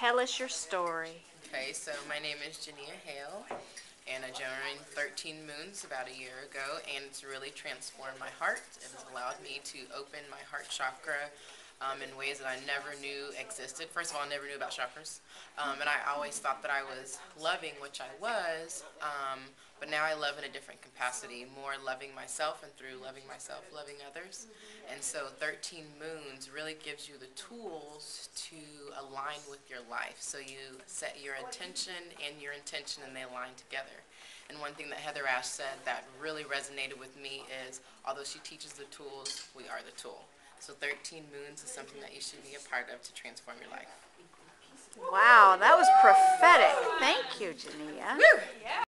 tell us your story. Okay, so my name is Genia Hale, and I joined 13 Moons about a year ago, and it's really transformed my heart. It has allowed me to open my heart chakra um, in ways that I never knew existed. First of all, I never knew about chakras, um, and I always thought that I was loving, which I was, um, but now I love in a different capacity, more loving myself, and through loving myself, loving others. And so 13 Moons really gives you the tools to align with your life. So you set your intention and your intention, and they align together. And one thing that HeatherAsh said that really resonated with me is although she teaches the tools, we are the tool. So 13 Moons is something that you should be a part of to transform your life. Wow, that was prophetic. Thank you, Genia.